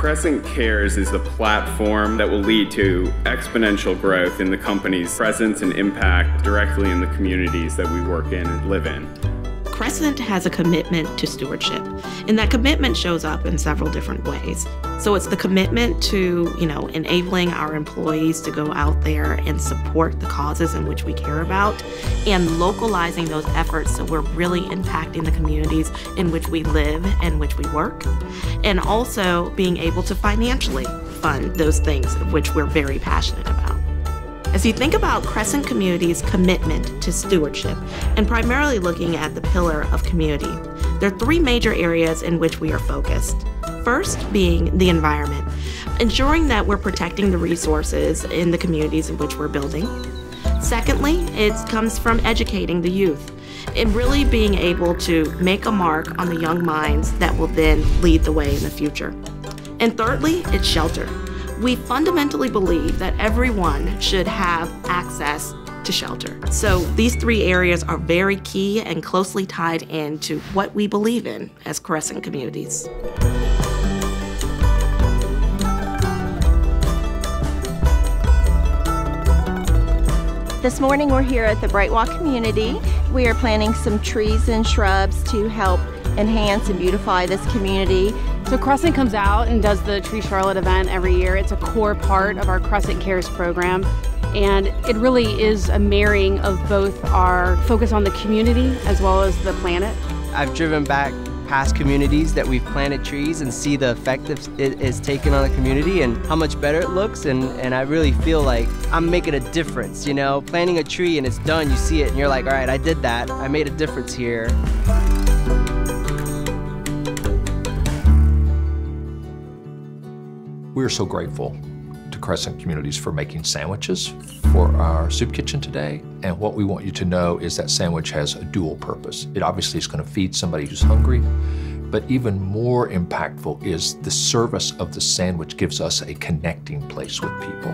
Crescent Cares is the platform that will lead to exponential growth in the company's presence and impact directly in the communities that we work in and live in. Crescent has a commitment to stewardship, and that commitment shows up in several different ways. So it's the commitment to, you know, enabling our employees to go out there and support the causes in which we care about and localizing those efforts so we're really impacting the communities in which we live and which we work. And also being able to financially fund those things which we're very passionate about. As you think about Crescent Community's commitment to stewardship, and primarily looking at the pillar of community, there are three major areas in which we are focused. First, being the environment, ensuring that we're protecting the resources in the communities in which we're building. Secondly, it comes from educating the youth and really being able to make a mark on the young minds that will then lead the way in the future. And thirdly, it's shelter we fundamentally believe that everyone should have access to shelter. So these three areas are very key and closely tied into what we believe in as Crescent communities. This morning we're here at the Bright Walk community. We are planting some trees and shrubs to help enhance and beautify this community. So Crescent comes out and does the Tree Charlotte event every year. It's a core part of our Crescent Cares program. And it really is a marrying of both our focus on the community as well as the planet. I've driven back past communities that we've planted trees and see the effect it is taken on the community and how much better it looks and, and I really feel like I'm making a difference, you know? Planting a tree and it's done, you see it and you're like, all right, I did that. I made a difference here. We are so grateful to Crescent Communities for making sandwiches for our soup kitchen today. And what we want you to know is that sandwich has a dual purpose. It obviously is going to feed somebody who's hungry, but even more impactful is the service of the sandwich gives us a connecting place with people.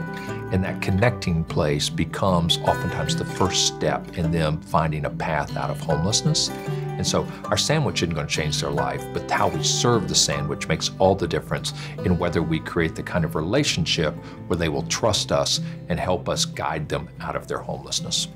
And that connecting place becomes oftentimes the first step in them finding a path out of homelessness and so our sandwich isn't going to change their life, but how we serve the sandwich makes all the difference in whether we create the kind of relationship where they will trust us and help us guide them out of their homelessness.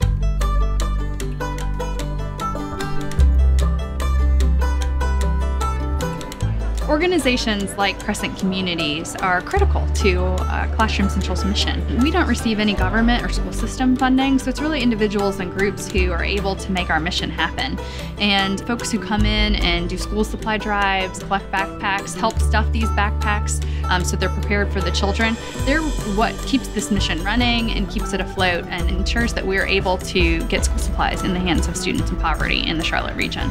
Organizations like Crescent Communities are critical to uh, Classroom Central's mission. We don't receive any government or school system funding, so it's really individuals and groups who are able to make our mission happen. And folks who come in and do school supply drives, collect backpacks, help stuff these backpacks um, so they're prepared for the children, they're what keeps this mission running and keeps it afloat and ensures that we're able to get school supplies in the hands of students in poverty in the Charlotte region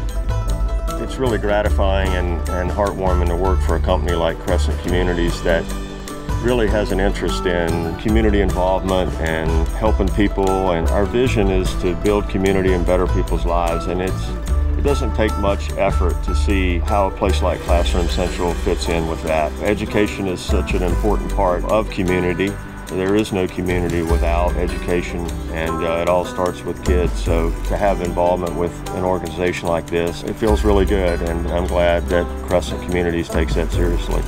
it's really gratifying and, and heartwarming to work for a company like Crescent Communities that really has an interest in community involvement and helping people. And our vision is to build community and better people's lives. And it's it doesn't take much effort to see how a place like Classroom Central fits in with that. Education is such an important part of community there is no community without education, and uh, it all starts with kids. So to have involvement with an organization like this, it feels really good, and I'm glad that Crescent Communities takes that seriously.